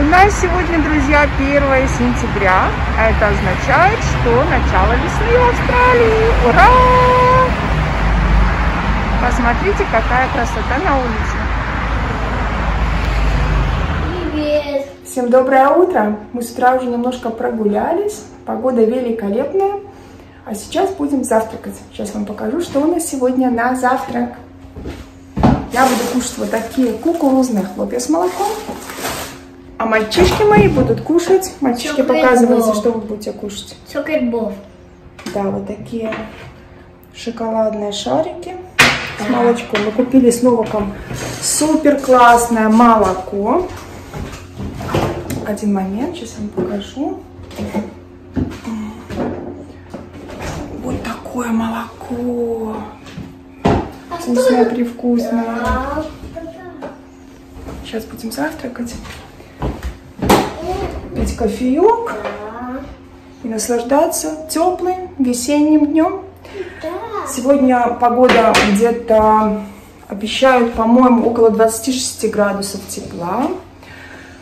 У нас сегодня, друзья, 1 сентября, это означает, что начало весны в Австралии. Ура! Посмотрите, какая красота на улице. Привет. Всем доброе утро! Мы с утра уже немножко прогулялись, погода великолепная. А сейчас будем завтракать. Сейчас вам покажу, что у нас сегодня на завтрак. Я буду кушать вот такие кукурузные хлопья с молоком. А мальчишки мои будут кушать. Мальчишки, Chocolate показывайте, что вы будете кушать. Сокербов. Да, вот такие шоколадные шарики с молочком. Мы купили с Новаком супер классное молоко. Один момент, сейчас вам покажу. Вот такое молоко. Вкусное, привкусное. Сейчас будем завтракать. Пить кофеек и наслаждаться теплым весенним днем. Сегодня погода где-то обещают, по-моему, около 26 градусов тепла.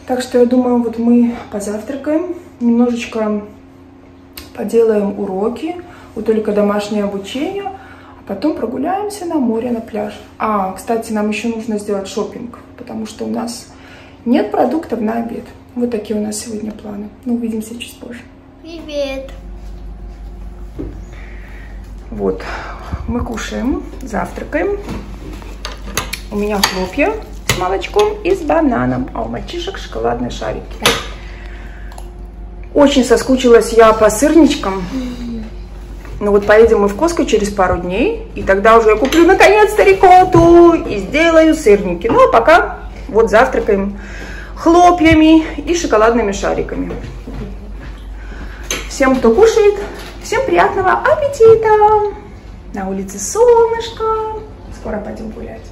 Так что я думаю, вот мы позавтракаем, немножечко поделаем уроки, вот только домашнее обучение, а потом прогуляемся на море, на пляж. А, кстати, нам еще нужно сделать шопинг, потому что у нас нет продуктов на обед. Вот такие у нас сегодня планы. Ну, увидимся чуть позже. Привет. Вот, мы кушаем, завтракаем. У меня хлопья с молочком и с бананом, а у мальчишек шоколадные шарики. Очень соскучилась я по сырничкам. Ну вот поедем мы в Коско через пару дней, и тогда уже я куплю наконец-то рикотту и сделаю сырники. Ну а пока вот завтракаем хлопьями и шоколадными шариками. Всем, кто кушает, всем приятного аппетита! На улице солнышко. Скоро пойдем гулять.